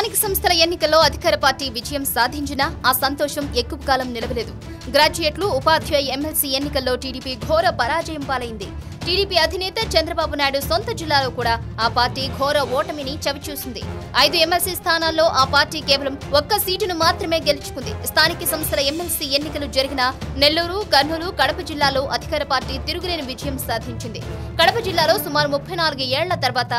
స్థానిక సంస్థల ఎన్నికల్లో అధికార పార్టీ విజయం సాధించినా ఆ సంతోషం ఎక్కువ కాలం నిలవలేదు. గ్రాడ్యుయేట్లు ఉపాధ్యాయ ఎమ్మెల్సీ ఎన్నికల్లో టీడీపీ ఘోర పరాజయం పాలైంది. టీడీపీ అధినేత చంద్రబాబు నాయుడు సొంత జిల్లాలో కూడా ఆ పార్టీ ఘోర ఓటమిని చవిచూసింది. ఐదు ఎమ్మెల్సీ స్థానాల్లో ఆ పార్టీ కేవలం ఒక్క సీటును మాత్రమే గెలుచుకుంది. స్థానిక సంస్థల ఎమ్మెల్సీ ఎన్నికలు జరిగిన నెల్లూరు కర్నూలు కడప జిల్లాలో అధికార పార్టీ తిరుగులేని విజయం సాధించింది. కడప జిల్లాలో సుమారు ముప్పై నాలుగు ఏళ్ళ తర్వాత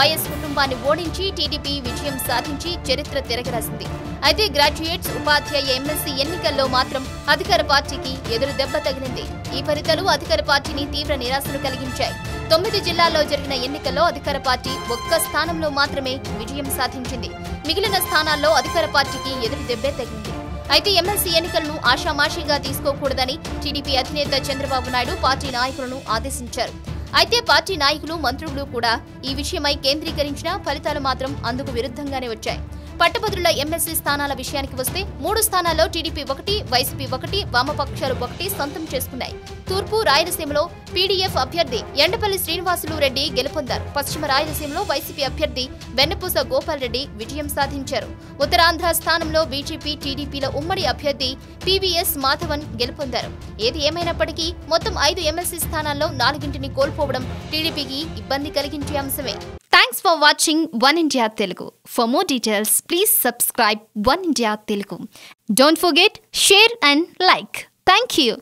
వైఎస్ కుటుంబాన్ని ఓడించి టీడీపీ విజయం సాధించి చరిత్ర తిరగరాసింది. అయితే గ్రాడ్యుయేట్స్ ఉపాధ్యాయ ఎమ్మెల్సీ ఎన్నికల్లో మాత్రం అధికార పార్టీకి ఎదురు దెబ్బ తగిలింది. ఈ ఫలితాలు అధికార పార్టీని తీవ్ర నిరాశను కలిగించాయి తొమ్మిది జిల్లాల్లో జరిగిన ఎన్నికల్లో అధికార పార్టీ ఒక్క స్థానంలో మాత్రమే విజయం సాధించింది. మిగిలిన స్థానాల్లో అధికార పార్టీకి ఎదురు దెబ్బే తగిలింది. అయితే ఎమ్మెల్సీ ఎన్నికలను ఆషామాషీగా తీసుకోకూడదని టీడీపీ అధినేత చంద్రబాబు నాయుడు పార్టీ నాయకులను ఆదేశించారు. అయితే పార్టీ నాయకులు మంత్రులు కూడా ఈ విషయమై కేంద్రీకరించిన ఫలితాలు మాత్రం అందుకు విరుద్ధంగానే వచ్చాయి. పట్టభద్రుల ఎమ్మెల్సీ స్థానాల విషయానికి వస్తే మూడు స్థానాల్లో టీడీపీ ఒకటి వైసీపీ ఒకటి వామపక్షాలు ఒకటి సొంతం చేసుకున్నాయి. తూర్పు రాయలసీమలో పీడీఎఫ్ అభ్యర్థి ఎండపల్లి శ్రీనివాసులు రెడ్డి గెలుపొందారు. పశ్చిమ రాయలసీమలో వైసీపీ అభ్యర్థి వెన్నపూస గోపాల్ రెడ్డి విజయం సాధించారు. ఉత్తరాంధ్ర స్థానంలో బీజేపీ టీడీపీల ఉమ్మడి అభ్యర్థి పీవీఎస్ మాధవన్ గెలుపొందారు. ఏది ఏమైనప్పటికీ మొత్తం ఐదు ఎమ్మెల్సీ స్థానాల్లో నాలుగింటిని కోల్పోవడం టీడీపీకి ఇబ్బంది కలిగించే అంశమే. Thanks for watching One India Telugu for more details please subscribe One India Telugu don't forget share and like thank you